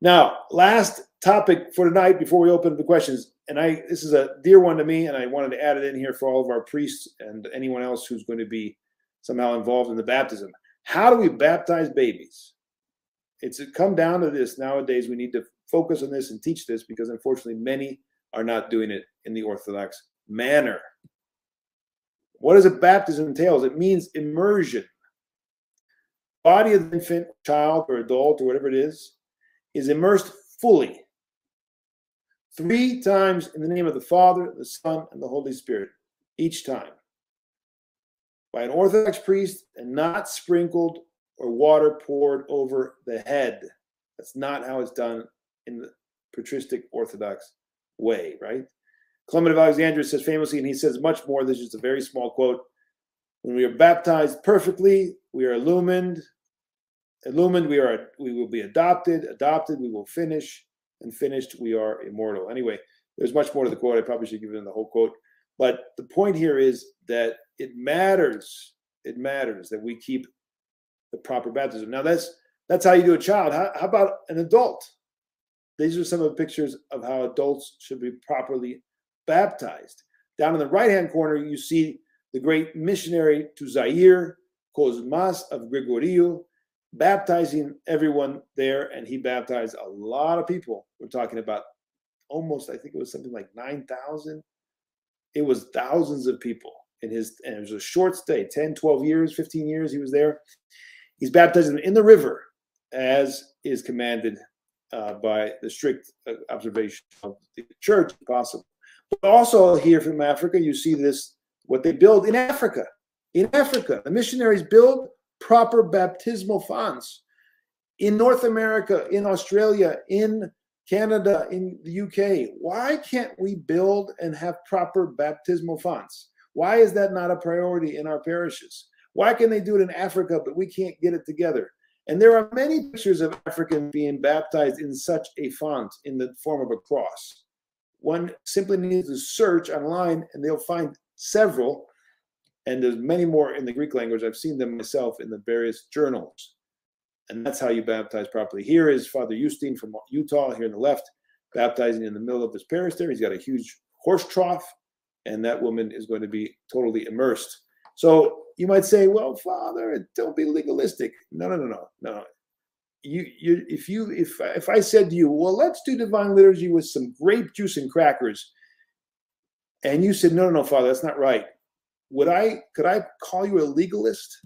Now, last topic for tonight before we open the questions, and I this is a dear one to me, and I wanted to add it in here for all of our priests and anyone else who's going to be somehow involved in the baptism. How do we baptize babies? It's come down to this nowadays. We need to focus on this and teach this because unfortunately many are not doing it in the Orthodox manner. What does a baptism entails? It means immersion. Body of the infant, child, or adult, or whatever it is, is immersed fully. Three times in the name of the Father, the Son, and the Holy Spirit, each time. By an Orthodox priest and not sprinkled or water poured over the head. That's not how it's done in the patristic Orthodox way, right? Clement of Alexandria says famously, and he says much more. This is just a very small quote. When we are baptized perfectly, we are illumined. Illumined, we are we will be adopted. Adopted, we will finish, and finished, we are immortal. Anyway, there's much more to the quote. I probably should give it in the whole quote. But the point here is that it matters. It matters that we keep the proper baptism. Now that's that's how you do a child. How, how about an adult? These are some of the pictures of how adults should be properly baptized. Down in the right hand corner, you see the great missionary to Zaire, Cosmas of Grigoriou, baptizing everyone there. And he baptized a lot of people. We're talking about almost, I think it was something like 9,000. It was thousands of people in his, and it was a short stay 10, 12 years, 15 years he was there. He's baptizing in the river as is commanded uh, by the strict uh, observation of the church, possible. But also here from Africa, you see this what they build in Africa. In Africa, the missionaries build proper baptismal fonts. In North America, in Australia, in Canada, in the UK, why can't we build and have proper baptismal fonts? Why is that not a priority in our parishes? Why can they do it in Africa, but we can't get it together? And there are many pictures of Africans being baptized in such a font in the form of a cross. One simply needs to search online and they'll find several. And there's many more in the Greek language. I've seen them myself in the various journals. And that's how you baptize properly. Here is Father Eustine from Utah, here on the left, baptizing in the middle of his parish there. He's got a huge horse trough, and that woman is going to be totally immersed. So you might say, well, Father, don't be legalistic. No, no, no, no, no you you if you if if I said to you, well, let's do divine liturgy with some grape juice and crackers, and you said, no, no, no, Father, that's not right. Would I could I call you a legalist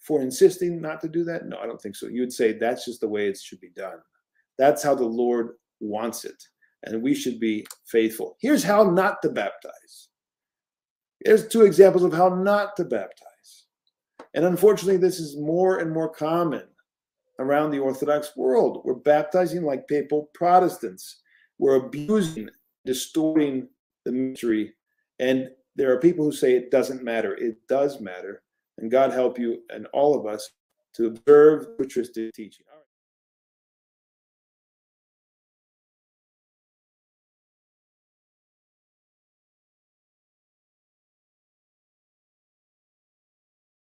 for insisting not to do that? No, I don't think so. You would say that's just the way it should be done. That's how the Lord wants it, and we should be faithful. Here's how not to baptize. Here's two examples of how not to baptize. And unfortunately, this is more and more common around the Orthodox world. We're baptizing like papal Protestants. We're abusing, distorting the mystery. And there are people who say it doesn't matter. It does matter. And God help you and all of us to observe patristic teaching.